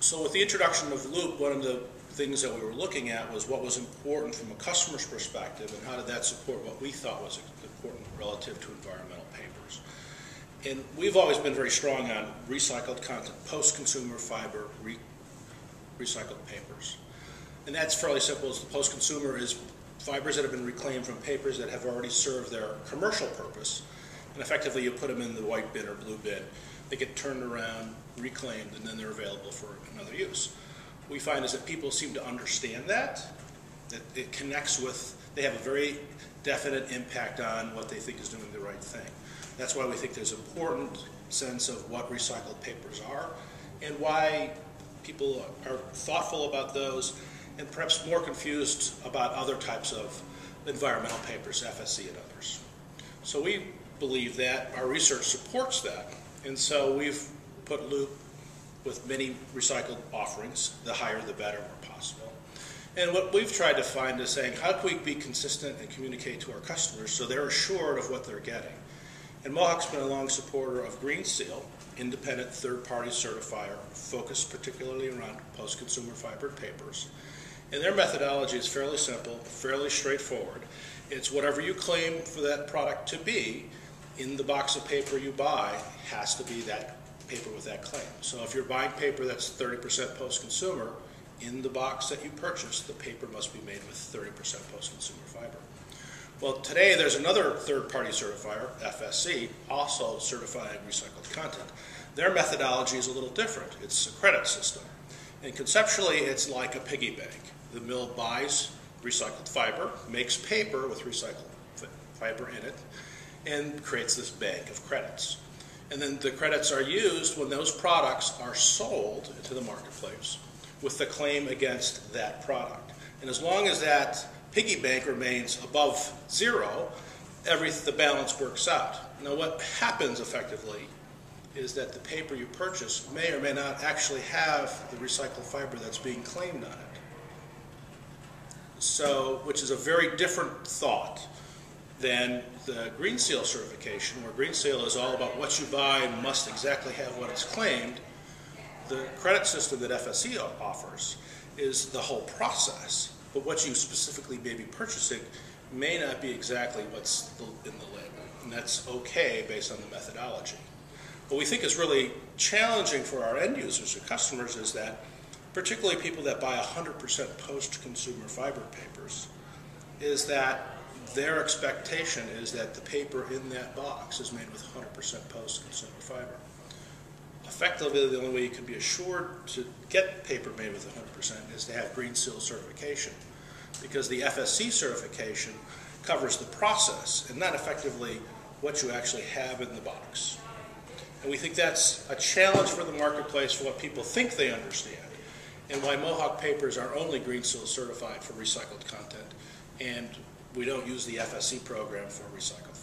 So with the introduction of Loop, one of the things that we were looking at was what was important from a customer's perspective and how did that support what we thought was important relative to environmental papers. And we've always been very strong on recycled content, post-consumer fiber, re recycled papers. And that's fairly simple. As the post-consumer is fibers that have been reclaimed from papers that have already served their commercial purpose. And effectively you put them in the white bin or blue bin. They get turned around, reclaimed, and then they're available for another use. We find is that people seem to understand that, that it connects with, they have a very definite impact on what they think is doing the right thing. That's why we think there's an important sense of what recycled papers are and why people are thoughtful about those and perhaps more confused about other types of environmental papers, FSC and others. So we believe that, our research supports that, and so we've put Loop with many recycled offerings, the higher the better where possible. And what we've tried to find is saying, how can we be consistent and communicate to our customers so they're assured of what they're getting? And Mohawk's been a long supporter of Green Seal, independent third-party certifier focused particularly around post-consumer fibered papers. And their methodology is fairly simple, fairly straightforward. It's whatever you claim for that product to be in the box of paper you buy has to be that paper with that claim. So if you're buying paper that's 30% post-consumer, in the box that you purchase, the paper must be made with 30% post-consumer fiber. Well, today there's another third-party certifier, FSC, also certifying recycled content. Their methodology is a little different. It's a credit system. And conceptually, it's like a piggy bank. The mill buys recycled fiber, makes paper with recycled fiber in it, and creates this bank of credits. And then the credits are used when those products are sold into the marketplace with the claim against that product. And as long as that piggy bank remains above zero, every, the balance works out. Now what happens effectively is that the paper you purchase may or may not actually have the recycled fiber that's being claimed on it. So, which is a very different thought than the Green Seal certification, where Green Seal is all about what you buy must exactly have what it's claimed. The credit system that FSC offers is the whole process but what you specifically may be purchasing may not be exactly what's in the label, and that's okay based on the methodology. What we think is really challenging for our end users or customers is that, particularly people that buy 100% post-consumer fiber papers, is that their expectation is that the paper in that box is made with 100% post-consumer fiber. Effectively, the only way you can be assured to get paper made with 100% is to have Green Seal certification because the FSC certification covers the process and not effectively what you actually have in the box. And we think that's a challenge for the marketplace for what people think they understand and why Mohawk papers are only Green Seal certified for recycled content and we don't use the FSC program for recycled